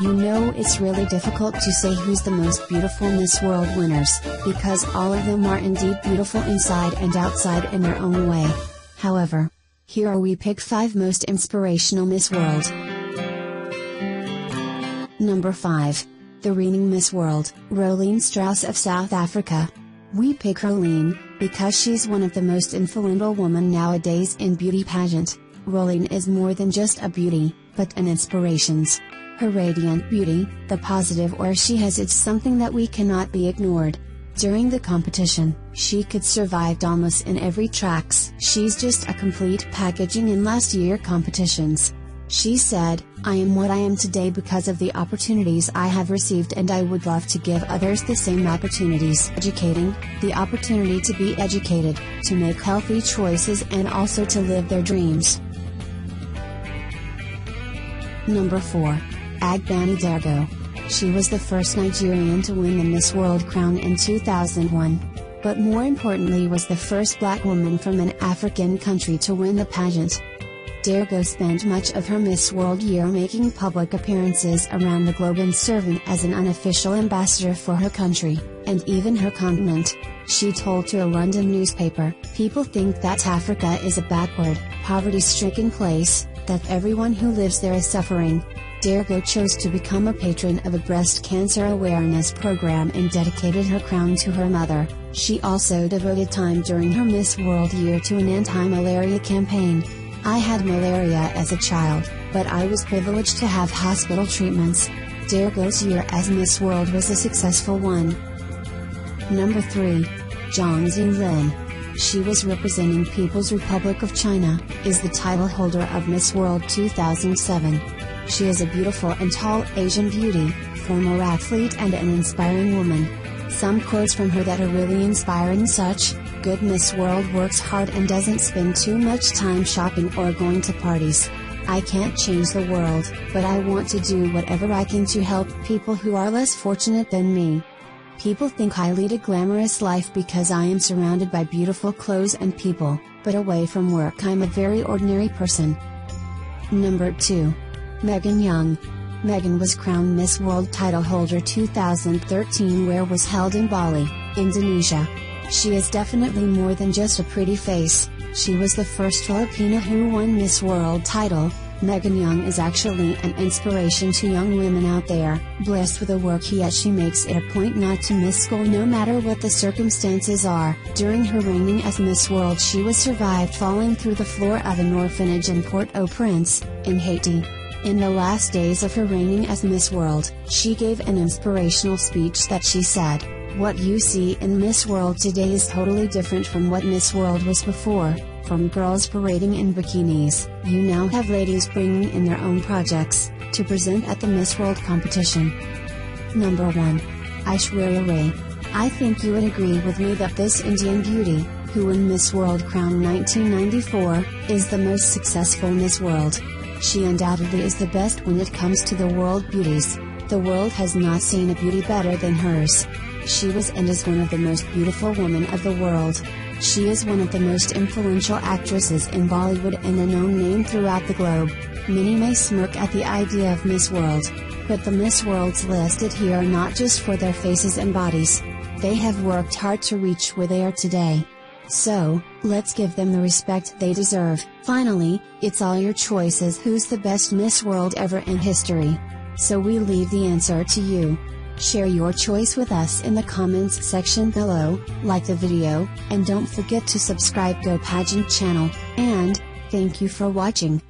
You know it's really difficult to say who's the most beautiful Miss World winners, because all of them are indeed beautiful inside and outside in their own way. However, here are we pick 5 most inspirational Miss World. Number 5. The reigning Miss World, Rolene Strauss of South Africa. We pick Rolene, because she's one of the most influential women nowadays in beauty pageant. Rolene is more than just a beauty, but an inspirations. Her radiant beauty, the positive aura she has it's something that we cannot be ignored. During the competition, she could survived almost in every tracks. She's just a complete packaging in last year competitions. She said, I am what I am today because of the opportunities I have received and I would love to give others the same opportunities. Educating, the opportunity to be educated, to make healthy choices and also to live their dreams. Number 4. Agbani Darego. She was the first Nigerian to win the Miss World crown in 2001. But more importantly was the first black woman from an African country to win the pageant. Darego spent much of her Miss World year making public appearances around the globe and serving as an unofficial ambassador for her country, and even her continent. She told to a London newspaper, People think that Africa is a backward, poverty stricken place, that everyone who lives there is suffering, Darego chose to become a patron of a breast cancer awareness program and dedicated her crown to her mother. She also devoted time during her Miss World year to an anti-malaria campaign. I had malaria as a child, but I was privileged to have hospital treatments. Darego's year as Miss World was a successful one. Number 3. Zhang Zilin. She was representing People's Republic of China, is the title holder of Miss World 2007. She is a beautiful and tall Asian beauty, former athlete and an inspiring woman. Some quotes from her that are really inspiring such, Good Miss World works hard and doesn't spend too much time shopping or going to parties. I can't change the world, but I want to do whatever I can to help people who are less fortunate than me. People think I lead a glamorous life because I am surrounded by beautiful clothes and people, but away from work I'm a very ordinary person. Number 2. Megan Young. Megan was crowned Miss World title holder 2013 where was held in Bali, Indonesia. She is definitely more than just a pretty face, she was the first Filipina who won Miss World title, Megan Young is actually an inspiration to young women out there, blessed with a work yet she makes it a point not to miss school no matter what the circumstances are. During her reigning as Miss World she was survived falling through the floor of an orphanage in Port-au-Prince, in Haiti. In the last days of her reigning as Miss World, she gave an inspirational speech that she said, What you see in Miss World today is totally different from what Miss World was before. From girls parading in bikinis, you now have ladies bringing in their own projects, to present at the Miss World competition. Number 1. Aishwarya Rai. I think you would agree with me that this Indian beauty, who won Miss World Crown 1994, is the most successful Miss World. She undoubtedly is the best when it comes to the world beauties. The world has not seen a beauty better than hers. She was and is one of the most beautiful women of the world. She is one of the most influential actresses in Bollywood and a known name throughout the globe. Many may smirk at the idea of Miss World, but the Miss Worlds listed here are not just for their faces and bodies. They have worked hard to reach where they are today. So, let's give them the respect they deserve. Finally, it's all your choices who's the best Miss World ever in history. So we leave the answer to you. Share your choice with us in the comments section below, like the video, and don't forget to subscribe Go Pageant channel, and, thank you for watching.